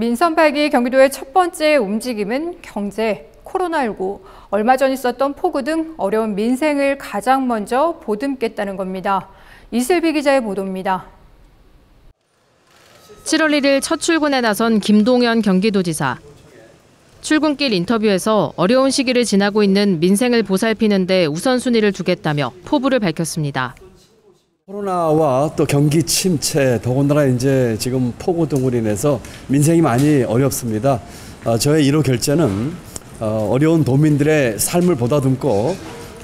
민선 8기 경기도의 첫 번째 움직임은 경제, 코로나19, 얼마 전 있었던 폭우 등 어려운 민생을 가장 먼저 보듬겠다는 겁니다. 이슬비 기자의 보도입니다. 7월 1일 첫 출근에 나선 김동연 경기도지사. 출근길 인터뷰에서 어려운 시기를 지나고 있는 민생을 보살피는 데 우선순위를 두겠다며 포부를 밝혔습니다. 코로나와 또 경기 침체, 더군다나 이제 지금 폭우 등으로 인해서 민생이 많이 어렵습니다. 어, 저의 1호 결제는 어, 어려운 도민들의 삶을 보다듬고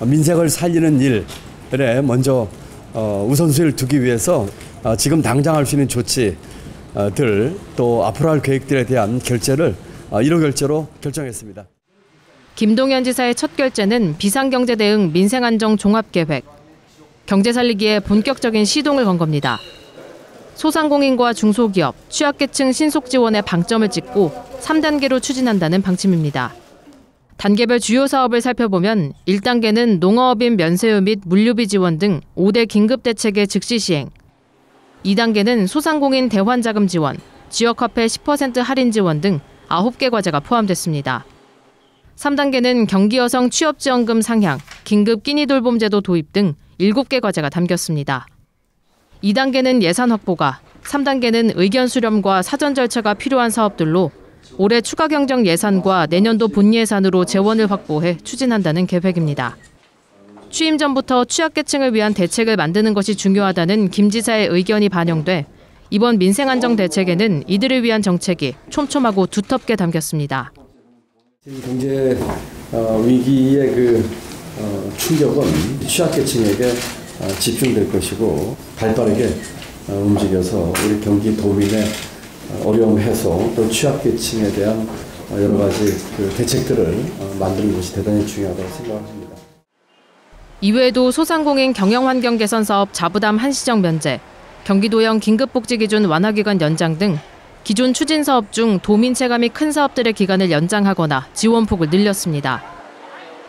민생을 살리는 일에 먼저 어, 우선순위를 두기 위해서 어, 지금 당장 할 수 있는 조치들 또 앞으로 할 계획들에 대한 결제를 어, 1호 결제로 결정했습니다. 김동연 지사의 첫 결제는 비상경제 대응 민생안정 종합계획. 경제 살리기에 본격적인 시동을 건 겁니다. 소상공인과 중소기업, 취약계층 신속 지원에 방점을 찍고 3단계로 추진한다는 방침입니다. 단계별 주요 사업을 살펴보면 1단계는 농어업인 면세유 및 물류비 지원 등 5대 긴급 대책의 즉시 시행. 2단계는 소상공인 대환 자금 지원, 지역화폐 10% 할인 지원 등 9개 과제가 포함됐습니다. 3단계는 경기여성 취업지원금 상향, 긴급 끼니 돌봄 제도 도입 등 7개 과제가 담겼습니다. 2단계는 예산 확보가, 3단계는 의견 수렴과 사전 절차가 필요한 사업들로 올해 추가 경정 예산과 내년도 본 예산으로 재원을 확보해 추진한다는 계획입니다. 취임 전부터 취약계층을 위한 대책을 만드는 것이 중요하다는 김 지사의 의견이 반영돼 이번 민생안정 대책에는 이들을 위한 정책이 촘촘하고 두텁게 담겼습니다. 경제 어, 위기의 그 어, 충격은 취약계층에게 어, 집중될 것이고 발빠르게 어, 움직여서 우리 경기 도민의 어, 어려움 해소 또 취약계층에 대한 어, 여러 가지 그 대책들을 어, 만드는 것이 대단히 중요하다고 생각합니다. 이외에도 소상공인 경영 환경 개선 사업 자부담 한시적 면제, 경기도형 긴급복지 기준 완화 기간 연장 등 기존 추진 사업 중 도민 체감이 큰 사업들의 기간을 연장하거나 지원폭을 늘렸습니다.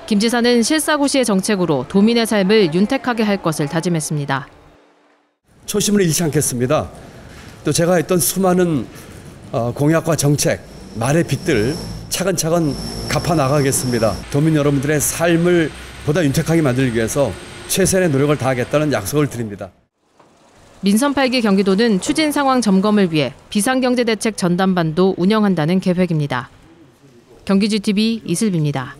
김 지사는 실사고시의 정책으로 도민의 삶을 윤택하게 할 것을 다짐했습니다. 초심을 잃지 않겠습니다. 또 제가 했던 수많은 어, 공약과 정책, 말의 빚들 차근차근 갚아 나가겠습니다. 도민 여러분들의 삶을 보다 윤택하게 만들기 위해서 최선의 노력을 다하겠다는 약속을 드립니다. 민선 8기 경기도는 추진 상황 점검을 위해 비상경제대책 전담반도 운영한다는 계획입니다. 경기지TV 이슬비입니다.